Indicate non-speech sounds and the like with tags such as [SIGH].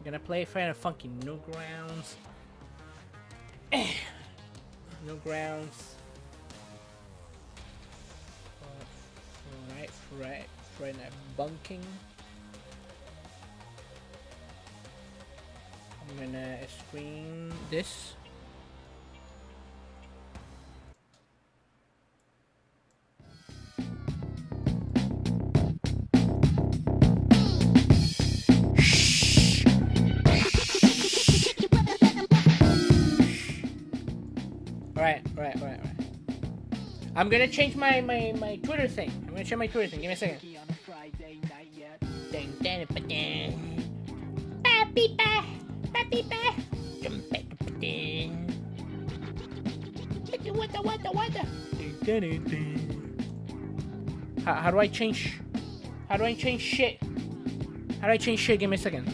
I'm gonna play Final Funky Newgrounds. [CLEARS THROAT] Newgrounds. Alright, right, right now, bunking. I'm gonna screen this. Alright, right, right, right. I'm gonna change my, my, my Twitter thing. I'm gonna change my Twitter thing. Give me a second. How, how do I change? How do I change shit? How do I change shit? Give me a second.